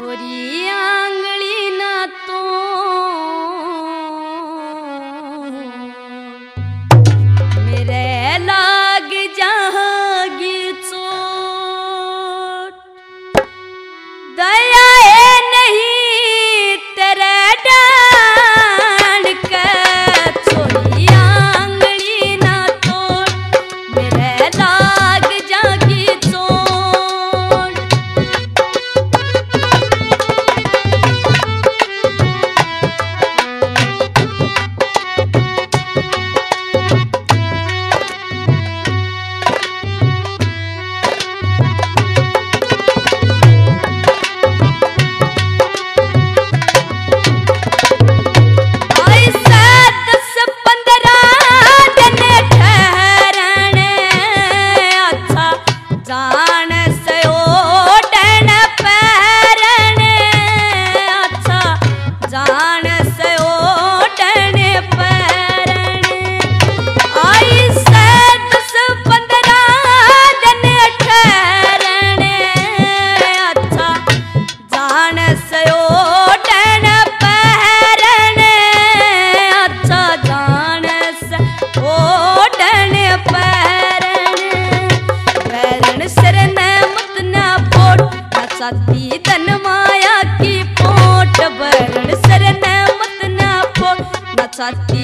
我的 sir नमत न pot सती तन माया की पोट बरण सर नमत न पोट न